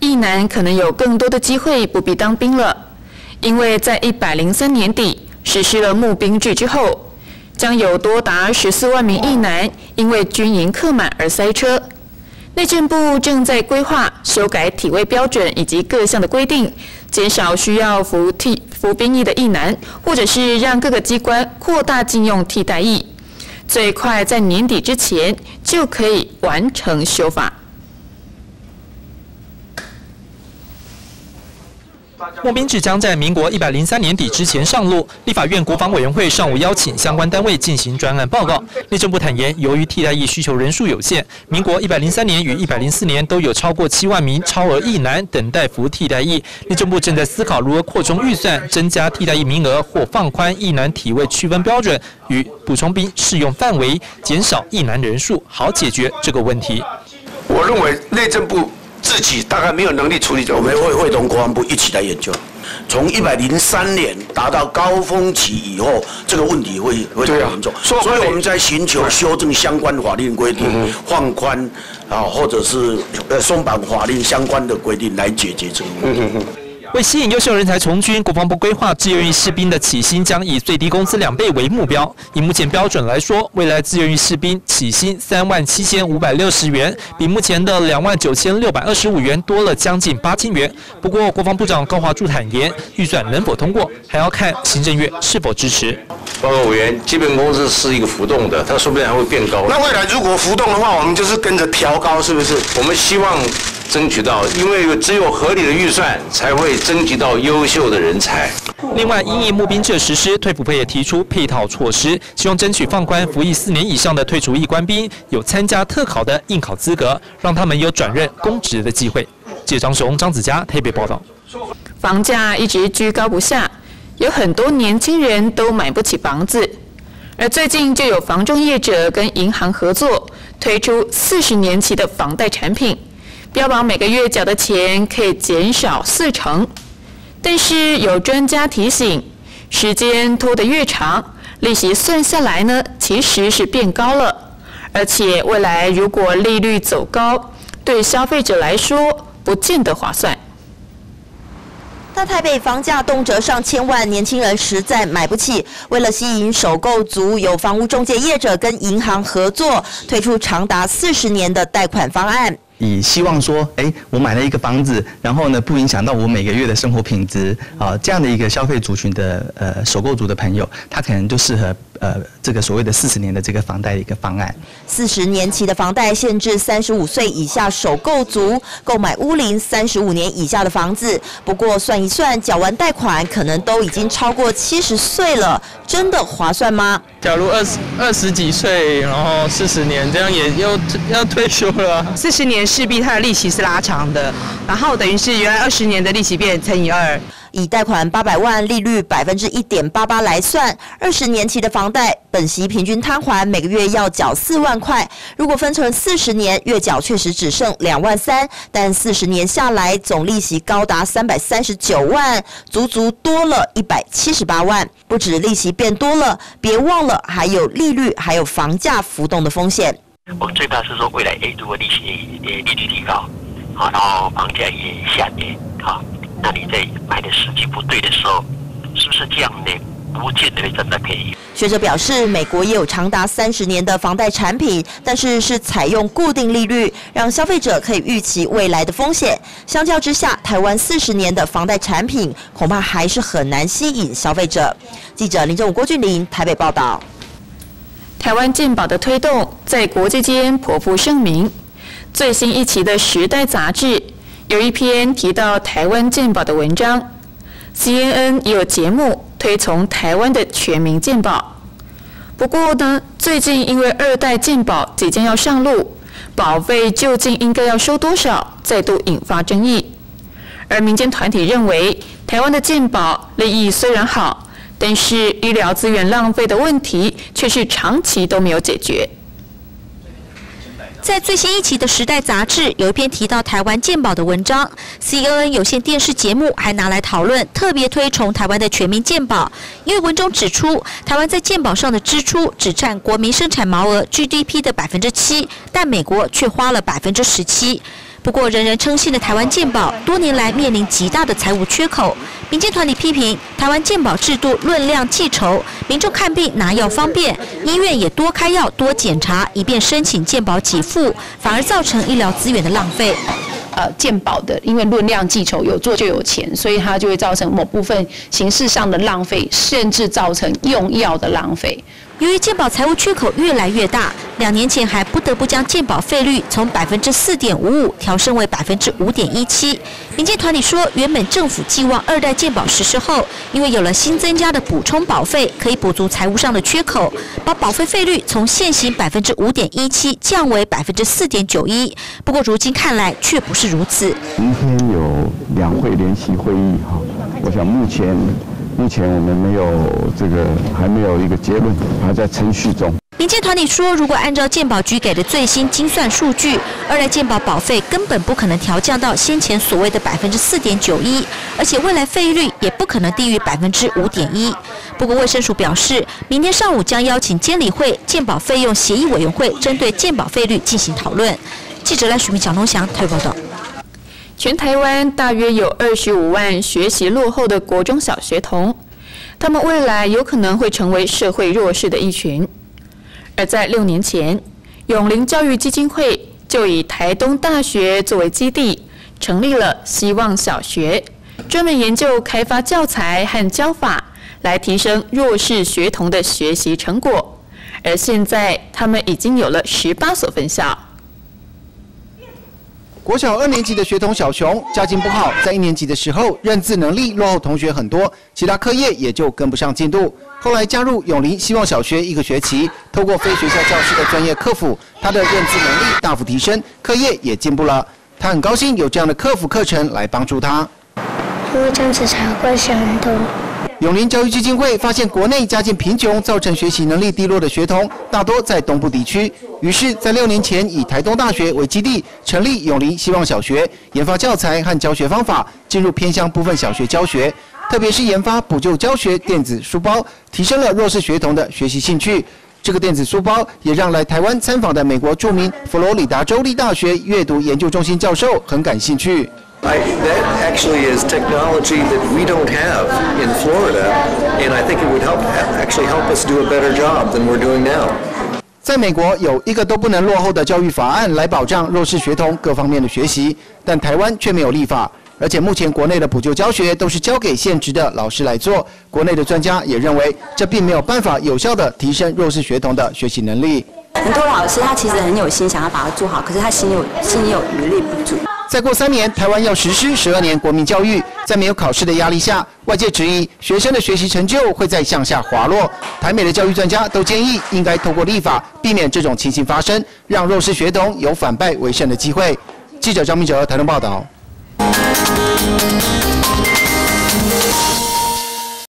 役男可能有更多的机会不必当兵了，因为在一百零三年底实施了募兵制之后，将有多达十四万名役男因为军营客满而塞车。内政部正在规划修改体位标准以及各项的规定，减少需要服替服兵役的役男，或者是让各个机关扩大禁用替代役，最快在年底之前就可以完成修法。募兵制将在民国一百零三年底之前上路。立法院国防委员会上午邀请相关单位进行专案报告。内政部坦言，由于替代役需求人数有限，民国一百零三年与一百零四年都有超过七万名超额役男等待服替代役。内政部正在思考如何扩充预算，增加替代役名额，或放宽役男体位区分标准与补充兵适用范围，减少役男人数，好解决这个问题。我认为内政部。自己大概没有能力处理，我们会会同国防部一起来研究。从一百零三年达到高峰期以后，这个问题会会很严重，所以我们在寻求修正相关法令规定，放宽啊，或者是呃松绑法令相关的规定来解决这个问题。为吸引优秀人才从军，国防部规划志愿役士兵的起薪将以最低工资两倍为目标。以目前标准来说，未来志愿役士兵起薪三万七千五百六十元，比目前的两万九千六百二十五元多了将近八千元。不过，国防部长高华柱坦言，预算能否通过，还要看行政院是否支持。报告委员，基本工资是一个浮动的，它说不定还会变高。那未来如果浮动的话，我们就是跟着调高，是不是？我们希望。争取到，因为只有合理的预算，才会征集到优秀的人才。另外，因应募兵制实施，退辅会也提出配套措施，希望争取放宽服役四年以上的退出役官兵有参加特考的应考资格，让他们有转任公职的机会。记者张雄、张子佳特别报道。房价一直居高不下，有很多年轻人都买不起房子，而最近就有房仲业者跟银行合作，推出四十年期的房贷产品。标榜每个月缴的钱可以减少四成，但是有专家提醒，时间拖得越长，利息算下来呢，其实是变高了。而且未来如果利率走高，对消费者来说不见得划算。大台北房价动辄上千万，年轻人实在买不起。为了吸引首购族，有房屋中介业者跟银行合作，推出长达四十年的贷款方案。以希望说，哎，我买了一个房子，然后呢，不影响到我每个月的生活品质啊，这样的一个消费族群的呃首购族的朋友，他可能就适合。呃，这个所谓的四十年的这个房贷的一个方案，四十年期的房贷限制三十五岁以下首购族购买屋龄三十五年以下的房子。不过算一算，缴完贷款可能都已经超过七十岁了，真的划算吗？假如二十二十几岁，然后四十年，这样也又要退休了。四十年势必它的利息是拉长的，然后等于是原来二十年的利息变乘以二。以贷款八百万、利率百分之一点八八来算，二十年期的房贷本息平均摊还每个月要缴四万块。如果分成四十年，月缴确实只剩两万三，但四十年下来总利息高达三百三十九万，足足多了一百七十八万。不止利息变多了，别忘了还有利率还有房价浮动的风险。我最怕是说未来 A 如果利息也利率提高，好，然后房价也下跌，好。那你在买的时机不对的时候，是不是这样呢？不见得会占到便宜。学者表示，美国也有长达三十年的房贷产品，但是是采用固定利率，让消费者可以预期未来的风险。相较之下，台湾四十年的房贷产品恐怕还是很难吸引消费者。记者林正武、郭俊霖台北报道。台湾健保的推动在国际间颇负盛名。最新一期的《时代》杂志。有一篇提到台湾健保的文章，CNN 也有节目推崇台湾的全民健保。不过呢，最近因为二代健保即将要上路，保费究竟应该要收多少，再度引发争议。而民间团体认为，台湾的健保利益虽然好，但是医疗资源浪费的问题却是长期都没有解决。在最新一期的《时代》杂志有一篇提到台湾鉴宝的文章，CNN 有线电视节目还拿来讨论，特别推崇台湾的全民鉴宝，因为文中指出，台湾在鉴宝上的支出只占国民生产毛额 GDP 的百分之七，但美国却花了百分之十七。不过，人人称羡的台湾健保多年来面临极大的财务缺口。民间团体批评台湾健保制度论量计酬，民众看病拿药方便，医院也多开药多检查，以便申请健保给付，反而造成医疗资源的浪费。呃，健保的因为论量计酬，有做就有钱，所以它就会造成某部分形式上的浪费，甚至造成用药的浪费。由于健保财务缺口越来越大，两年前还不得不将健保费率从百分之四点五五调升为百分之五点一七。民间团体说，原本政府寄望二代健保实施后，因为有了新增加的补充保费，可以补足财务上的缺口，把保费费率从现行百分之五点一七降为百分之四点九一。不过如今看来却不是如此。明天有两会联席会议哈，我想目前。目前我们没有这个，还没有一个结论，还在程序中。民间团体说，如果按照健保局给的最新精算数据，二代健保保费根本不可能调降到先前所谓的百分之四点九一，而且未来费率也不可能低于百分之五点一。不过卫生署表示，明天上午将邀请监理会健保费用协议委员会，针对健保费率进行讨论。记者赖淑明、蒋东祥台报道。全台湾大约有二十五万学习落后的国中小学童，他们未来有可能会成为社会弱势的一群。而在六年前，永林教育基金会就以台东大学作为基地，成立了希望小学，专门研究开发教材和教法，来提升弱势学童的学习成果。而现在，他们已经有了十八所分校。国小二年级的学童小熊家境不好，在一年级的时候认字能力落后同学很多，其他课业也就跟不上进度。后来加入永林希望小学一个学期，透过非学校教师的专业克服，他的认字能力大幅提升，课业也进步了。他很高兴有这样的克服课程来帮助他，因为这样子才会学很多。永林教育基金会发现，国内家境贫穷造成学习能力低落的学童大多在东部地区，于是，在六年前以台东大学为基地，成立永林希望小学，研发教材和教学方法，进入偏乡部分小学教学，特别是研发补救教学电子书包，提升了弱势学童的学习兴趣。这个电子书包也让来台湾参访的美国著名佛罗里达州立大学阅读研究中心教授很感兴趣。I, that actually is technology that we don't have in Florida, and I think it would help actually help us do a better job than we're doing now. 在美国有一个都不能落后的教育法案来保障弱势学童各方面的学习，但台湾却没有立法，而且目前国内的补救教学都是交给现职的老师来做。国内的专家也认为，这并没有办法有效的提升弱势学童的学习能力。很多老师他其实很有心想要把它做好，可是他心有心有余力不足。再过三年，台湾要实施十二年国民教育，在没有考试的压力下，外界质疑学生的学习成就会在向下滑落。台美的教育专家都建议，应该透过立法避免这种情形发生，让弱势学童有反败为胜的机会。记者张明哲台东报道。